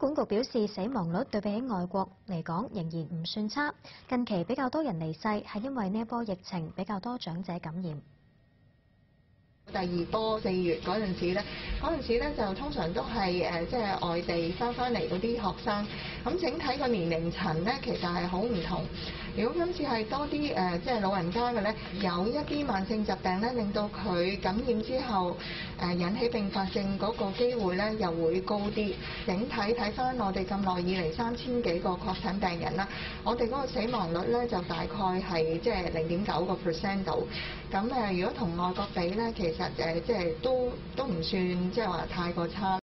管局表示，死亡率對比起外國嚟講仍然唔算差。近期比較多人離世係因為呢一波疫情比較多長者感染。第二波四月嗰陣時咧，嗰陣時咧就通常都係誒即係外地翻翻嚟嗰啲學生，咁整體個年齡層咧其實係好唔同。如果今次係多啲誒即係老人家嘅咧，有一啲慢性疾病咧，令到佢感染之後誒引起併發症嗰個機會咧又會高啲。整體睇翻我哋咁耐以嚟三千幾個確診病人啦，我哋嗰個死亡率咧就大概係即係零點九個 percent 度。咁誒如果同外國比咧，其實誒，即係都都唔算，即係話太過差。